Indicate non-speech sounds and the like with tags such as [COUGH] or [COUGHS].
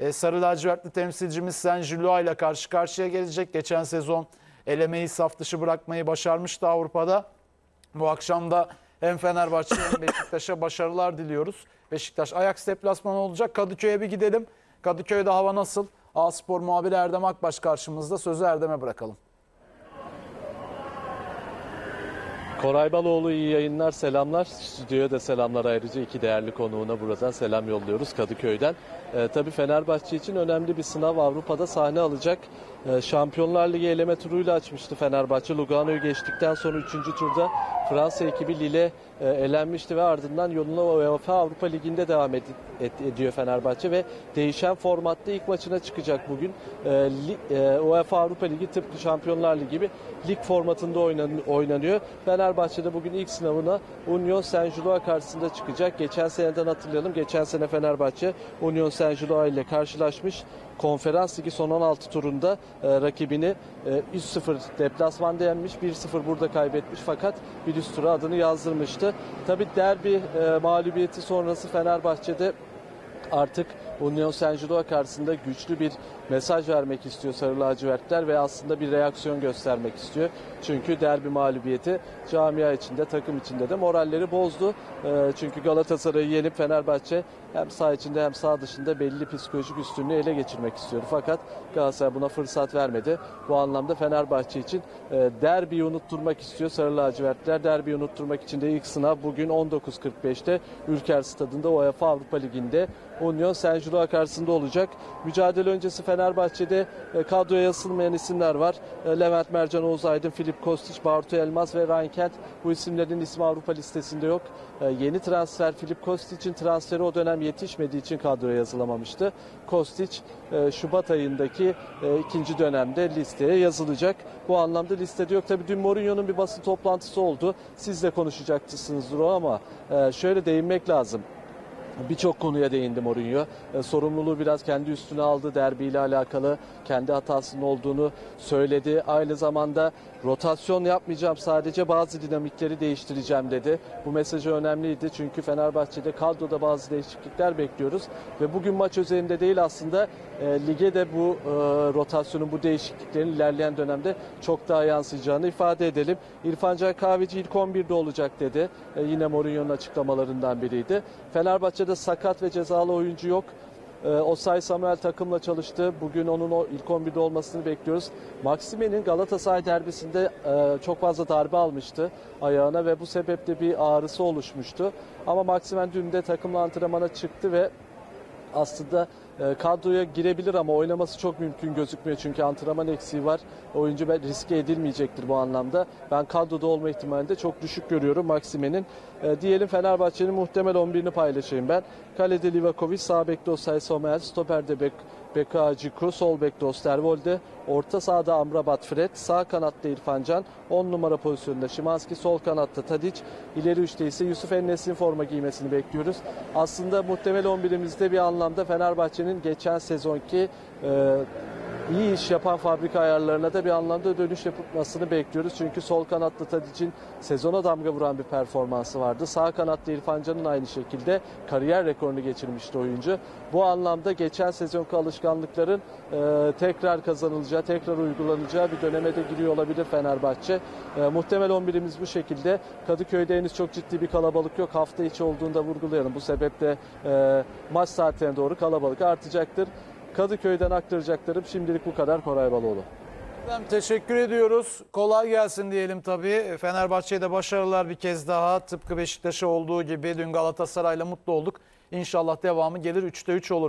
E, Sarı lacivertli temsilcimiz Sen Jülua ile karşı karşıya gelecek. Geçen sezon elemeyi saf dışı bırakmayı başarmıştı Avrupa'da. Bu akşam da hem Fenerbahçe hem [COUGHS] Beşiktaş'a başarılar diliyoruz. Beşiktaş Ajax deplasmanı olacak. Kadıköy'e bir gidelim. Kadıköy'de hava nasıl? A Spor muhabiri Erdem Akbaş karşımızda. Sözü Erdem'e bırakalım. Koray Baloğlu iyi yayınlar, selamlar. Stüdyoya da selamlar ayrıca iki değerli konuğuna buradan selam yolluyoruz Kadıköy'den. Ee, tabii Fenerbahçe için önemli bir sınav Avrupa'da sahne alacak. Ee, Şampiyonlar Ligi eleme turuyla açmıştı Fenerbahçe. Lugano'yu geçtikten sonra 3. turda Fransa ekibi Lille e, elenmişti ve ardından yoluna UEFA Avrupa Ligi'nde devam ed- et- ediyor Fenerbahçe ve değişen formatta ilk maçına çıkacak bugün. E, li- e, UEFA Avrupa Ligi tıpkı Şampiyonlar Ligi gibi lig formatında oynan- oynanıyor. Fenerbahçe'de bugün ilk sınavına Union Saint-Gilloise karşısında çıkacak. Geçen seneden hatırlayalım. Geçen sene Fenerbahçe Union Saint-Gilloise ile karşılaşmış. Konferans Ligi son 16 turunda e, rakibini e, 3-0 deplasmanda yenmiş, 1-0 burada kaybetmiş fakat bir üst tura adını yazdırmıştı. Tabi derbi e, mağlubiyeti sonrası Fenerbahçe'de artık Union Saint-Gilloise karşısında güçlü bir mesaj vermek istiyor Sarı Lacivertler ve aslında bir reaksiyon göstermek istiyor. Çünkü derbi mağlubiyeti camia içinde, takım içinde de moralleri bozdu. Ee, çünkü Galatasaray'ı yenip Fenerbahçe hem sağ içinde hem sağ dışında belli psikolojik üstünlüğü ele geçirmek istiyor. Fakat Galatasaray buna fırsat vermedi. Bu anlamda Fenerbahçe için e, derbiyi unutturmak istiyor Sarı Lacivertler. Derbiyi unutturmak için de ilk sınav bugün 19.45'te Ülker Stadı'nda UEFA Avrupa Ligi'nde Union Saint-Gilloise karşısında olacak. Mücadele öncesi Fenerbahçe'de e, kadroya yazılmayan isimler var. E, Levent Mercan, Oğuz Aydın, Filip Kostić, Bartu Elmas ve Ryan Kent. Bu isimlerin ismi Avrupa listesinde yok. E, Yeni transfer Filip Kostić'in transferi o dönem yetişmediği için kadroya yazılamamıştı. Kostić e, Şubat ayındaki ikinci dönemde listeye yazılacak. Bu anlamda listede yok. Tabii dün Mourinho'nun bir basın toplantısı oldu. Siz de konuşacaksınızdır o ama şöyle değinmek lazım. Birçok konuya değindi Mourinho. E, sorumluluğu biraz kendi üstüne aldı. Derbiyle alakalı kendi hatasının olduğunu söyledi. Aynı zamanda rotasyon yapmayacağım sadece bazı dinamikleri değiştireceğim dedi. Bu mesajı önemliydi çünkü Fenerbahçe'de kadroda bazı değişiklikler bekliyoruz. Ve bugün maç üzerinde değil aslında e, lige de bu e, rotasyonun bu değişikliklerin ilerleyen dönemde çok daha yansıyacağını ifade edelim. İrfan Can Kahveci ilk 11'de olacak dedi. E, yine Mourinho'nun açıklamalarından biriydi. Fenerbahçe'de sakat ve cezalı oyuncu yok. Ee, Osay Samuel takımla çalıştı. Bugün onun o ilk 11'de olmasını bekliyoruz. Maksime'nin Galatasaray derbisinde e, çok fazla darbe almıştı ayağına ve bu sebeple bir ağrısı oluşmuştu. Ama Maksimen dün de takımla antrenmana çıktı ve aslında e, kadroya girebilir ama oynaması çok mümkün gözükmüyor çünkü antrenman eksiği var. Oyuncu riske edilmeyecektir bu anlamda. Ben kadroda olma ihtimalini de çok düşük görüyorum Maksime'nin. E, diyelim Fenerbahçe'nin muhtemel 11'ini paylaşayım ben. Kalede Livakovic, sağ bekte Osay Somel, stoperde Bek Beka Ciku, sol bekte Osterwolde, orta sahada Amrabat Fred, sağ kanatta İrfan Can, 10 numara pozisyonunda Şimanski, sol kanatta Tadic, ileri üçte ise Yusuf Ennes'in forma giymesini bekliyoruz. Aslında muhtemel 11'imizde bir anlamda Fenerbahçe'nin geçen sezonki e, iyi iş yapan fabrika ayarlarına da bir anlamda dönüş yapmasını bekliyoruz. Çünkü sol kanatta Tadic'in sezona damga vuran bir performansı vardı. Sağ kanatta İrfan Can'ın aynı şekilde kariyer rekorunu geçirmişti oyuncu. Bu anlamda geçen sezonki alışkanlıkların e, tekrar kazanılacağı, tekrar uygulanacağı bir döneme de giriyor olabilir Fenerbahçe. E, muhtemel 11'imiz bu şekilde. Kadıköy'de henüz çok ciddi bir kalabalık yok. Hafta içi olduğunda vurgulayalım. Bu sebeple e, maç saatlerine doğru kalabalık artacaktır. Kadıköy'den aktaracaklarım şimdilik bu kadar Koray Baloğlu. Efendim teşekkür ediyoruz. Kolay gelsin diyelim tabii. Fenerbahçe'ye de başarılar bir kez daha. Tıpkı Beşiktaş'a olduğu gibi dün Galatasaray'la mutlu olduk. İnşallah devamı gelir 3'te 3 olur.